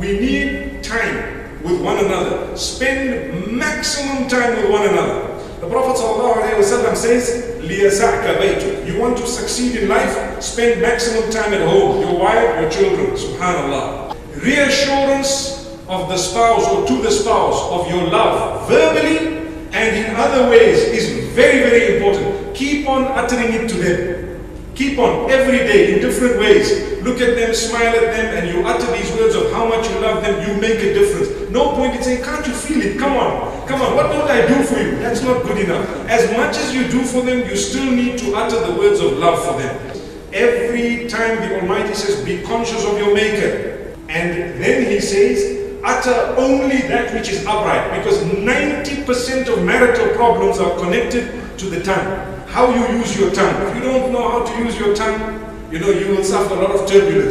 We need time with one another. Spend maximum time with one another. The Prophet ﷺ says, لِيَسَعْكَ بَيْتُكَ You want to succeed in life? Spend maximum time at home. Your wife, your children. Subhanallah. Reassurance of the spouse or to the spouse of your love verbally and in other ways is very, very important. Keep on uttering it to them. Keep on every day in different ways. Look at them, smile at them, and you utter these words of how much you love them. You make a difference. No point in saying, Can't you feel it? Come on, come on. What don't I do for you? That's not good enough. As much as you do for them, you still need to utter the words of love for them. Every time the Almighty says, Be conscious of your Maker. And then He says, utter only that which is upright because 90% of marital problems are connected to the tongue. How you use your tongue. If you don't know how to use your tongue, you know, you will suffer a lot of turbulence.